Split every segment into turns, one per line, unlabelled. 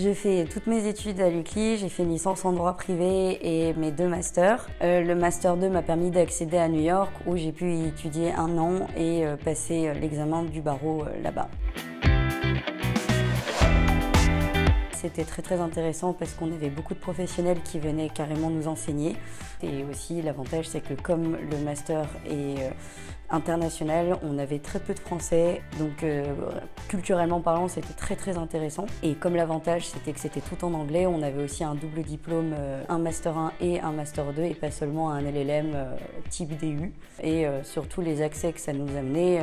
j'ai fait toutes mes études à l'UCLI, j'ai fait une licence en droit privé et mes deux masters. Euh, le master 2 m'a permis d'accéder à New York où j'ai pu y étudier un an et euh, passer l'examen du barreau là-bas. C'était très très intéressant parce qu'on avait beaucoup de professionnels qui venaient carrément nous enseigner. Et aussi l'avantage c'est que comme le master est euh, international, on avait très peu de français. Donc euh, culturellement parlant c'était très très intéressant. Et comme l'avantage c'était que c'était tout en anglais, on avait aussi un double diplôme, euh, un master 1 et un master 2 et pas seulement un LLM type DU. Et surtout les accès que ça nous amenait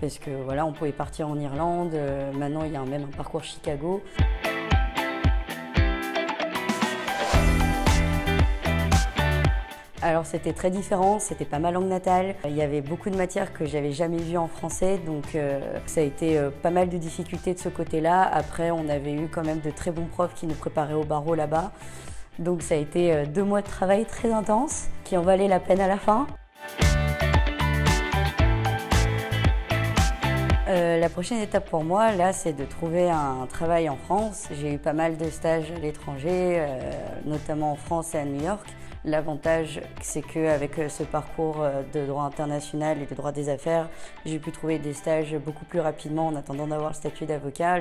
parce que voilà, on pouvait partir en Irlande, maintenant il y a même un parcours Chicago. Alors c'était très différent, c'était pas ma langue natale. Il y avait beaucoup de matières que j'avais jamais vues en français, donc euh, ça a été euh, pas mal de difficultés de ce côté-là. Après, on avait eu quand même de très bons profs qui nous préparaient au barreau là-bas. Donc ça a été euh, deux mois de travail très intense qui en valaient la peine à la fin. la prochaine étape pour moi, là, c'est de trouver un travail en France. J'ai eu pas mal de stages à l'étranger, notamment en France et à New York. L'avantage, c'est qu'avec euh, ce parcours euh, de droit international et de droit des affaires, j'ai pu trouver des stages beaucoup plus rapidement en attendant d'avoir le statut d'avocat.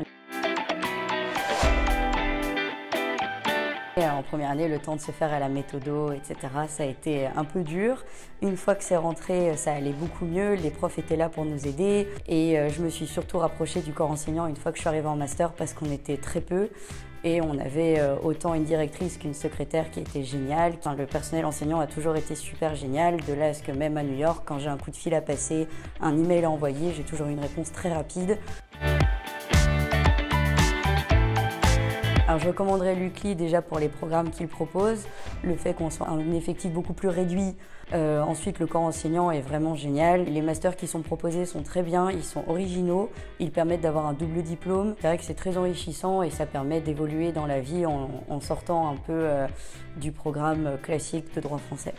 En première année, le temps de se faire à la méthodo, etc., ça a été un peu dur. Une fois que c'est rentré, ça allait beaucoup mieux. Les profs étaient là pour nous aider. Et euh, je me suis surtout rapprochée du corps enseignant une fois que je suis arrivée en master parce qu'on était très peu. Et on avait euh, autant une directrice qu'une secrétaire qui était géniale. le personnel enseignant a toujours été super génial. De là à ce que même à New York, quand j'ai un coup de fil à passer, un email à envoyer, j'ai toujours une réponse très rapide. Alors je recommanderais l'UCLI déjà pour les programmes qu'il propose, le fait qu'on soit un effectif beaucoup plus réduit. Euh, ensuite, le corps enseignant est vraiment génial. Les masters qui sont proposés sont très bien, ils sont originaux, ils permettent d'avoir un double diplôme. C'est vrai que c'est très enrichissant et ça permet d'évoluer dans la vie en, sortant un peu euh, du programme classique de droit français.